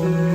Amen.